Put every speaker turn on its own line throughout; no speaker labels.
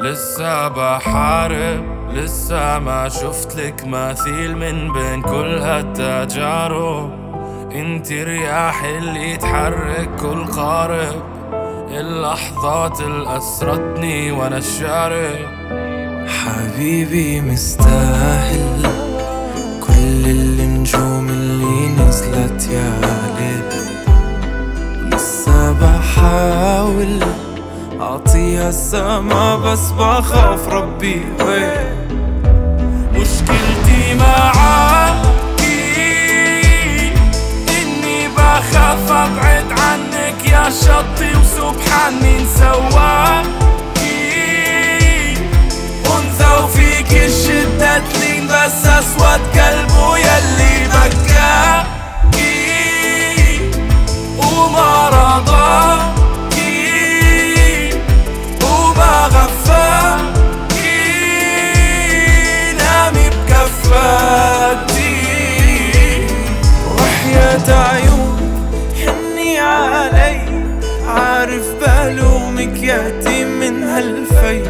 لسه بحارب لسه ما شفت لك مثيل من بين كل هالتجارب. انت رياح اللي تحرك كل قارب. اللحظات اللي أسرتني وأنا الشارب.
حبيبي مستاهل كل النجوم أعطيها السما بس بخاف ربي. وين
مشكلتي معاكي. إني بخاف أبعد عنك يا شطي وسبحان مين سواكي غفاكي نامي بكفاتي
وحياة عيون حني علي عارف بلومك يتيم من هالفي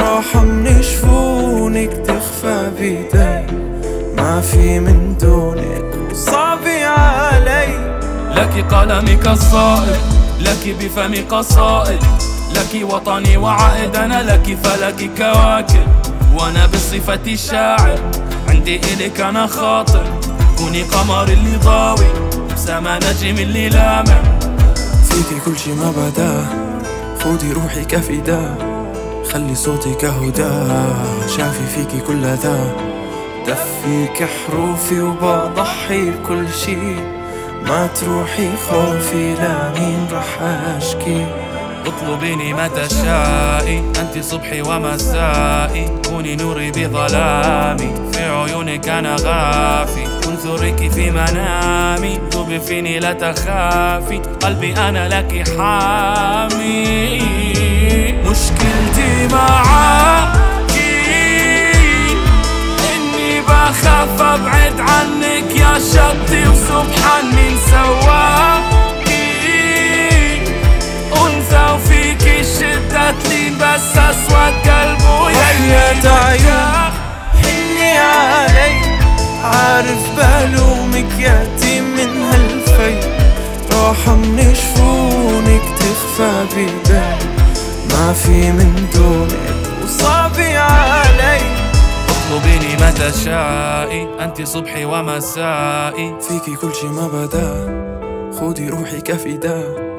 راحة من شفونك تخفى بيدي ما في من دونك وصعبي علي
لك قلمي كالصائد لك بفمي قصائد لك وطني وعائد أنا لك فلك كواكب وأنا بصفتي الشاعر عندي إلك أنا خاطر كوني قمر اللي ضاوي بسما نجم اللي لامع
فيكي كل شي ما بدا خودي روحي كفدا خلي صوتي كهدى شافي فيكي كل ذا دفيك حروفي وبضحي بكل شي ما تروحي خوفي لمين رح أشكي.
اطلبيني ما تشائي أنت صبحي ومسائي. كوني نوري بظلامي. في عيونك أنا غافي. انثرك في منامي. ذوبي فيني لا تخافي. قلبي أنا لك حامي. مشكلتي معاكي. إني بخاف أبعد عنك يا شطي وسبحان
وحياة عيون حني علي عارف بلومك يتيم من هالفي راحة من شفونك تخفى بيدي ما في من دونك وصعبي علي
اطلبيني ما تشائي أنت صبحي ومسائي.
فيكي كل شي ما بدا. خودي روحي كفدا